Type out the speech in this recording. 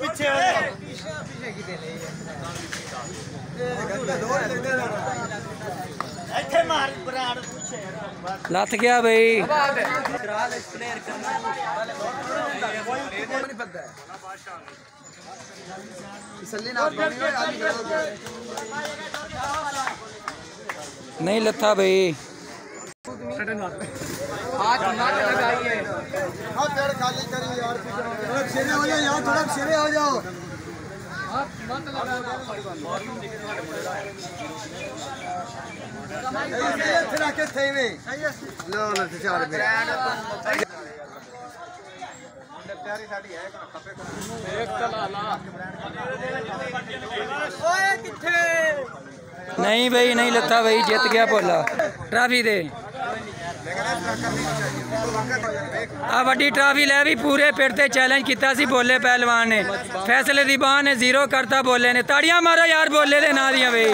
पीछे क्या लथ गया भाई? नहीं लथा भाई। सटन आज खाली थोड़ा हो जाओ। थोड़ा हो जाओ। नहीं। भाई नहीं लगता भाई जीत गया बोला ट्राफी दे। ਵੱਡੀ ਟਰਾਫੀ ਲੈ ਵੀ ਪੂਰੇ ਪਿੰਡ ਤੇ ਚੈਲੰਜ ਕੀਤਾ ਸੀ ਬੋਲੇ ਪਹਿਲਵਾਨ ਨੇ ਫੈਸਲੇ ਦੀ ਬਾਹ ਨੇ ਜ਼ੀਰੋ ਕਰਤਾ ਬੋਲੇ ਨੇ ਤਾੜੀਆਂ ਮਾਰੋ ਯਾਰ ਬੋਲੇ ਦੇ ਨਾਂ ਦੀਆਂ ਬਈ